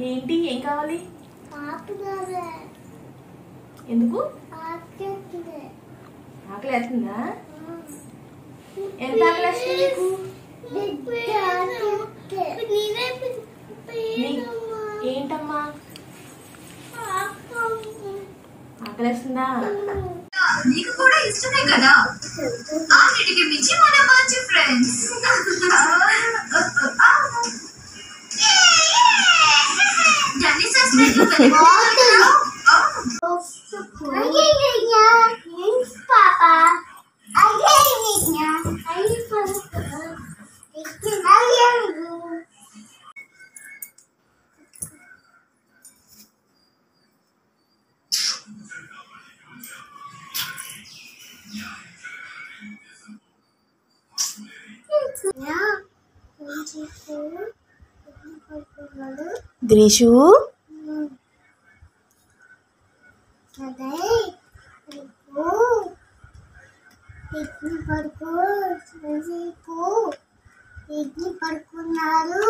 ఏంటి ఏం కావాలి? ఎందుకు? ఆకలి వేస్తుందా ఎంత ఆకలి వేస్తుంది ఏంటమ్మా? ఆకలి వేస్తుందా నీకు కూడా ఇష్టమే కదా? మించి మన మంచి ఫ్రెండ్స్ Grishu? జర్నీ గ్రీషు పడుకో. పడుకున్నారు